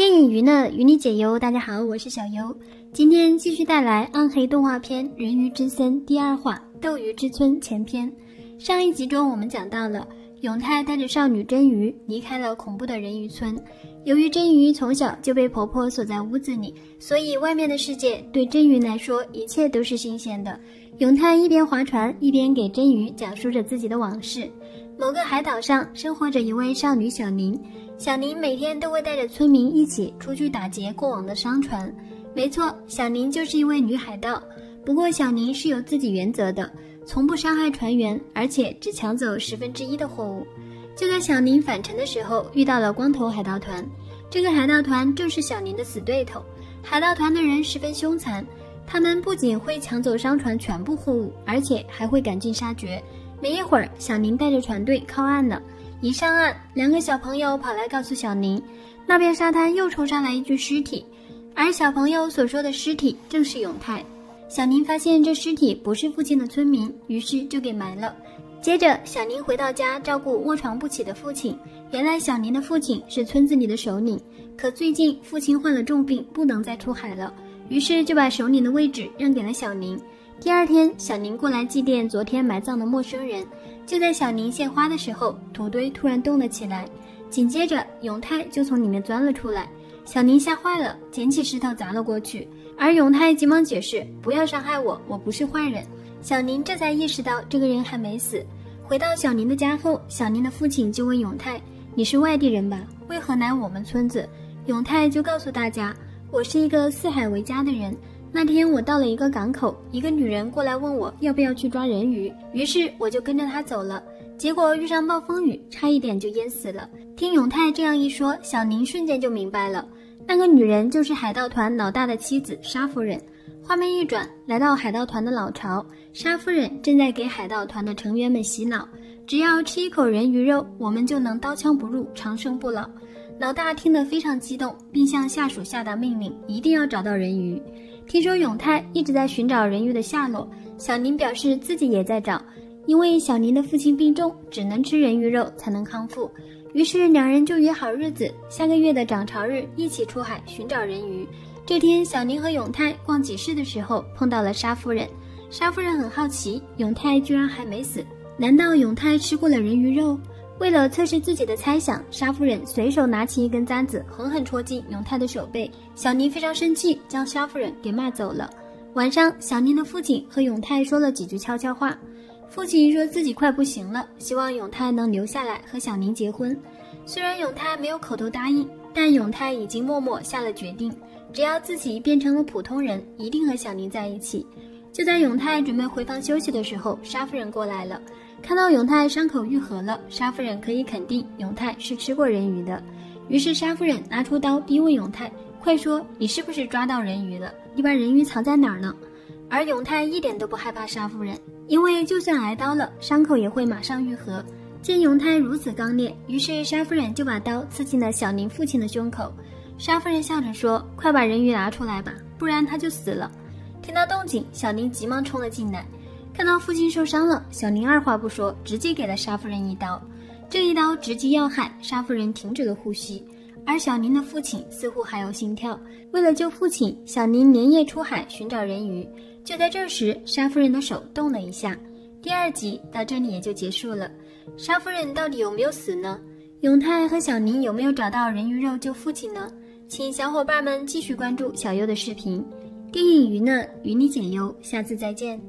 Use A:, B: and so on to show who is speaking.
A: 电影娱乐与你解忧，大家好，我是小优，今天继续带来暗黑动画片《人鱼之森》第二话《斗鱼之村》前篇。上一集中我们讲到了永泰带着少女真鱼离开了恐怖的人鱼村。由于真鱼从小就被婆婆锁在屋子里，所以外面的世界对真鱼来说一切都是新鲜的。永泰一边划船一边给真鱼讲述着自己的往事。某个海岛上生活着一位少女小宁。小宁每天都会带着村民一起出去打劫过往的商船。没错，小宁就是一位女海盗。不过，小宁是有自己原则的，从不伤害船员，而且只抢走十分之一的货物。就在小宁返程的时候，遇到了光头海盗团。这个海盗团正是小宁的死对头。海盗团的人十分凶残，他们不仅会抢走商船全部货物，而且还会赶尽杀绝。没一会儿，小宁带着船队靠岸了。一上岸，两个小朋友跑来告诉小宁，那边沙滩又冲上来一具尸体，而小朋友所说的尸体正是永泰。小宁发现这尸体不是附近的村民，于是就给埋了。接着，小宁回到家照顾卧床不起的父亲。原来，小宁的父亲是村子里的首领，可最近父亲患了重病，不能再出海了，于是就把首领的位置让给了小宁。第二天，小宁过来祭奠昨天埋葬的陌生人。就在小宁献花的时候，土堆突然动了起来，紧接着永泰就从里面钻了出来。小宁吓坏了，捡起石头砸了过去，而永泰急忙解释：“不要伤害我，我不是坏人。”小宁这才意识到这个人还没死。回到小宁的家后，小宁的父亲就问永泰：“你是外地人吧？为何来我们村子？”永泰就告诉大家：“我是一个四海为家的人。”那天我到了一个港口，一个女人过来问我要不要去抓人鱼，于是我就跟着她走了。结果遇上暴风雨，差一点就淹死了。听永泰这样一说，小宁瞬间就明白了，那个女人就是海盗团老大的妻子沙夫人。画面一转，来到海盗团的老巢，沙夫人正在给海盗团的成员们洗脑，只要吃一口人鱼肉，我们就能刀枪不入，长生不老。老大听得非常激动，并向下属下达命令，一定要找到人鱼。听说永泰一直在寻找人鱼的下落，小宁表示自己也在找，因为小宁的父亲病重，只能吃人鱼肉才能康复。于是两人就约好日子，下个月的涨潮日一起出海寻找人鱼。这天，小宁和永泰逛集市的时候碰到了沙夫人。沙夫人很好奇，永泰居然还没死，难道永泰吃过了人鱼肉？为了测试自己的猜想，沙夫人随手拿起一根簪子，狠狠戳进永泰的手背。小宁非常生气，将沙夫人给骂走了。晚上，小宁的父亲和永泰说了几句悄悄话。父亲说自己快不行了，希望永泰能留下来和小宁结婚。虽然永泰没有口头答应，但永泰已经默默下了决定，只要自己变成了普通人，一定和小宁在一起。就在永泰准备回房休息的时候，沙夫人过来了。看到永泰伤口愈合了，沙夫人可以肯定永泰是吃过人鱼的。于是沙夫人拿出刀逼问永泰：“快说，你是不是抓到人鱼了？你把人鱼藏在哪儿呢？”而永泰一点都不害怕沙夫人，因为就算挨刀了，伤口也会马上愈合。见永泰如此刚烈，于是沙夫人就把刀刺进了小宁父亲的胸口。沙夫人笑着说：“快把人鱼拿出来吧，不然他就死了。”听到动静，小宁急忙冲了进来。看到父亲受伤了，小宁二话不说，直接给了沙夫人一刀。这一刀直击要害，沙夫人停止了呼吸，而小宁的父亲似乎还有心跳。为了救父亲，小宁连夜出海寻找人鱼。就在这时，沙夫人的手动了一下。第二集到这里也就结束了。沙夫人到底有没有死呢？永泰和小宁有没有找到人鱼肉救父亲呢？请小伙伴们继续关注小优的视频。电影娱乐与你解忧，下次再见。